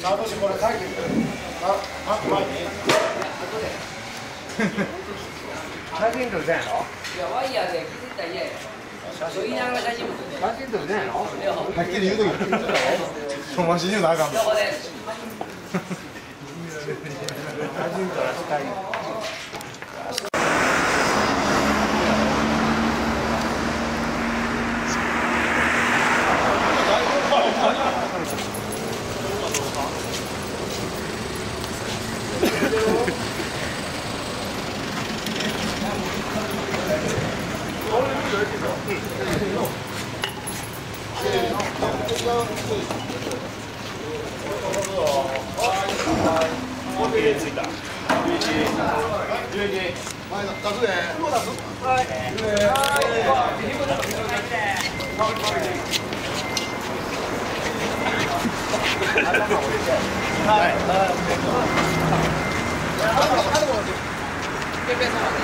サトシこれ書いてくれああ前に写真撮りたいや、ワイヤーで。気づいたら嫌や。言いながら写真も撮って。写真撮りたいのはっきり言うとき友達に言うなあかんのどこで。写真撮らしたい前の出すね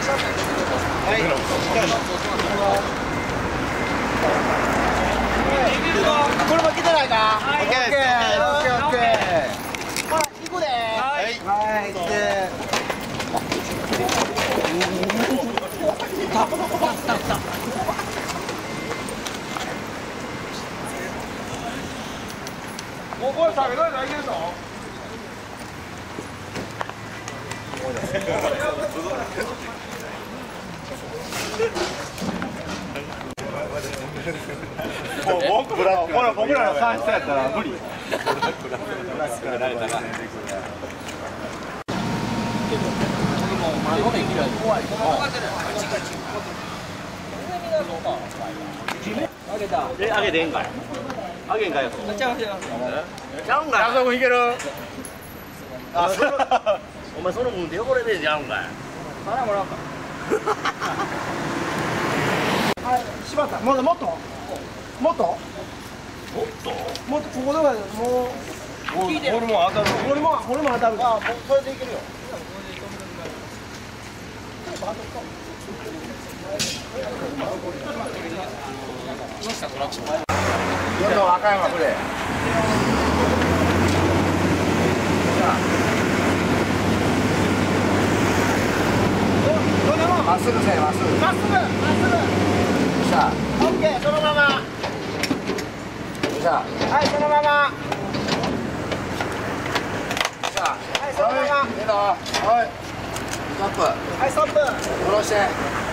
これも来てない。かオッケーオッケーオッケーほら行くではい。行ってもうこれ食べとい。たらい。けるの僕らの算出やったら無理え、あげてんかい。あげんかい。ちゃうちゃう。ちゃうんかい。そこいけるあ、その。お前その分で汚れてんじゃうんかい。花もらおうか。縛ったもっともっと？もっと？おっと？もっとここではもう。俺も当たる。これもこれも当たる。あもうそれでいけるよ。どんどん赤いわこれ。まっすぐせえまっすぐ。まっすぐまっすぐさあ。オッケーそのまま。はいそのまま。はいそのまま。はいストップ。はいストップ。下ろして。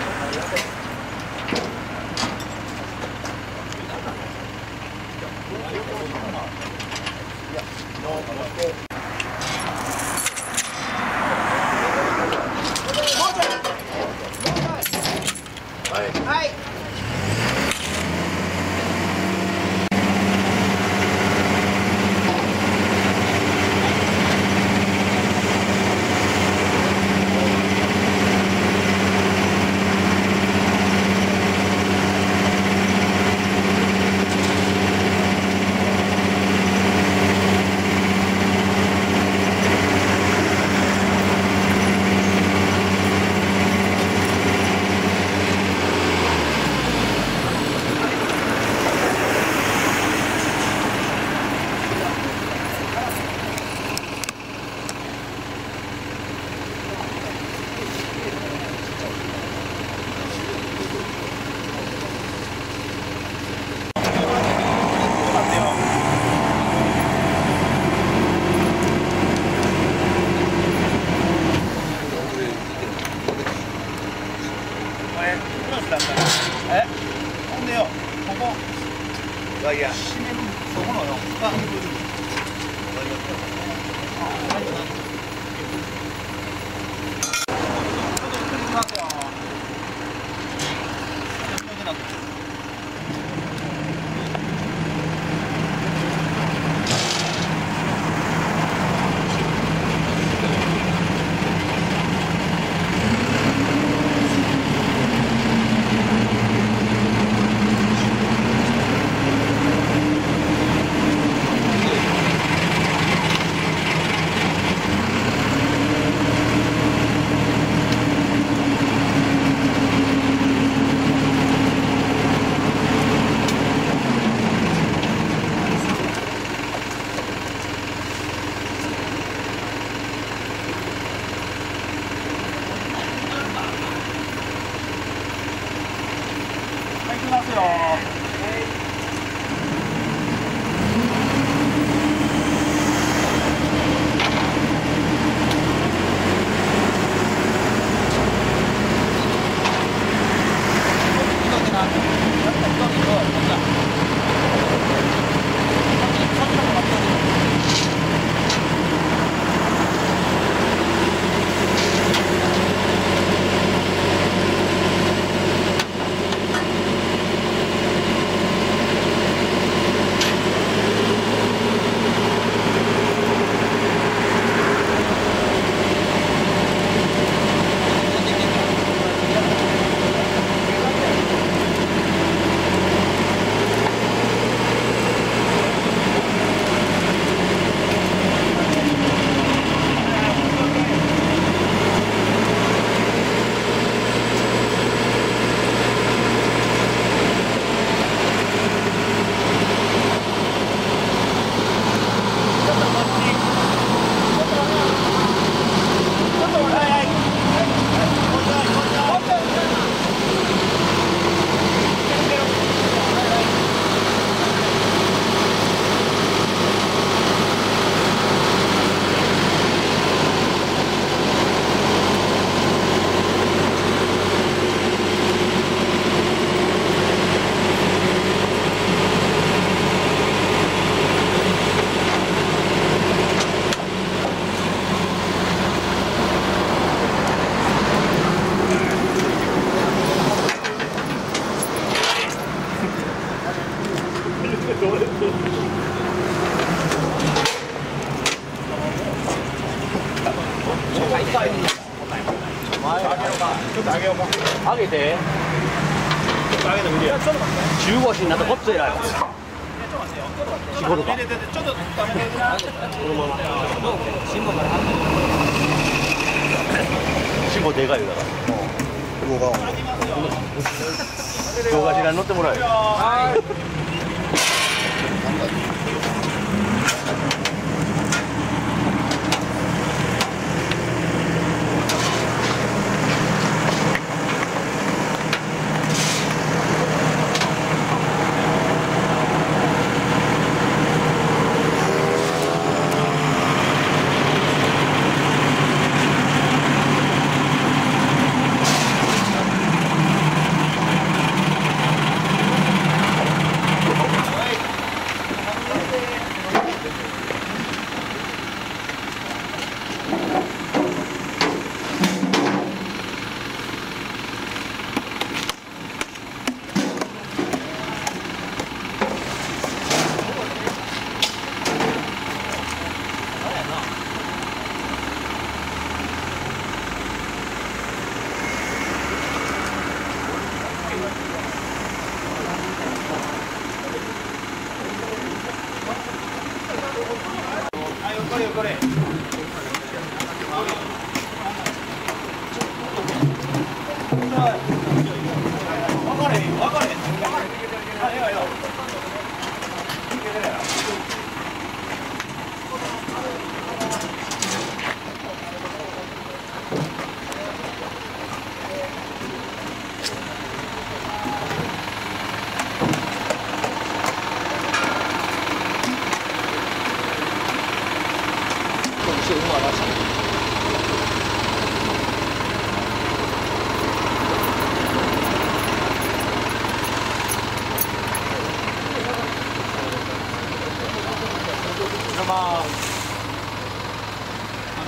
はいっと上げようか。上げて。ちょっと上げてみるよ。ちょっと待って。中腰になったらこっち偉いわ仕事かちょっとダメだな。死後でかいよだから動画を。動画に乗ってもらえよはい、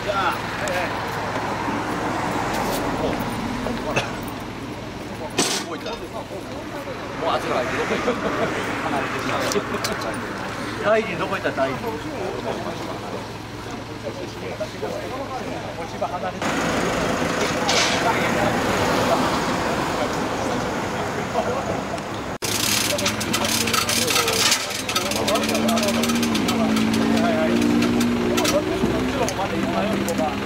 はい。もうあちどこ行った離大臣前に5番。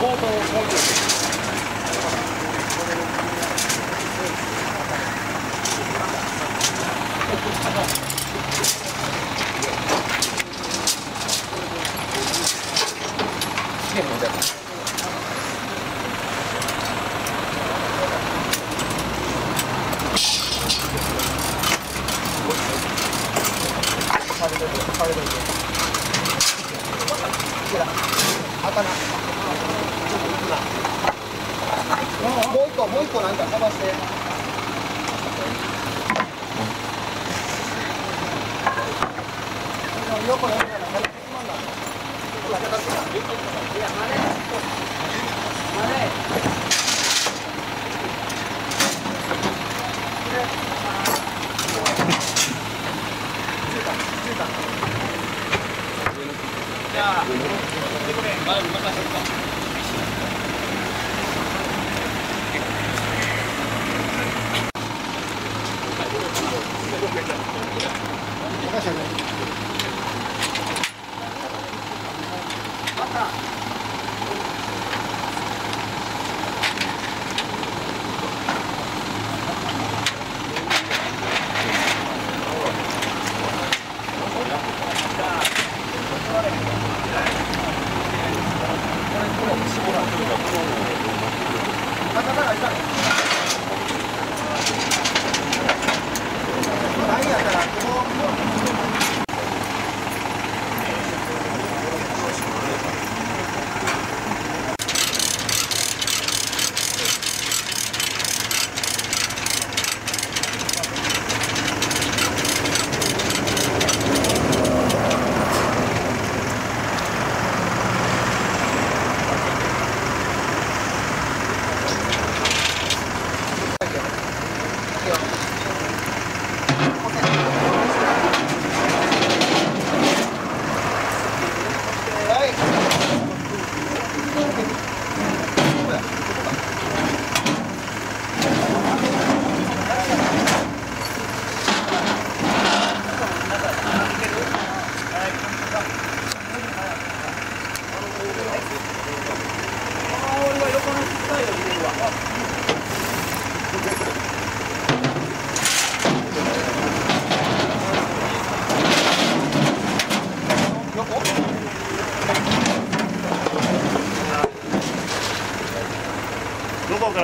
一個もう一個なんかかばして。横横何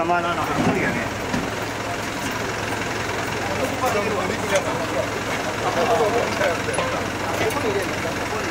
どこから学んだの無理やね。はい